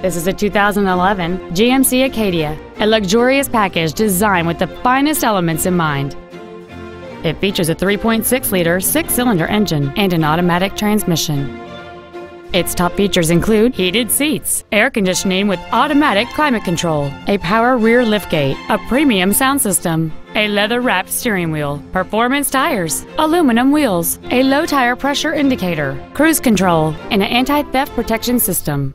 This is a 2011 GMC Acadia, a luxurious package designed with the finest elements in mind. It features a 3.6-liter six-cylinder engine and an automatic transmission. Its top features include heated seats, air conditioning with automatic climate control, a power rear liftgate, a premium sound system, a leather-wrapped steering wheel, performance tires, aluminum wheels, a low tire pressure indicator, cruise control, and an anti-theft protection system.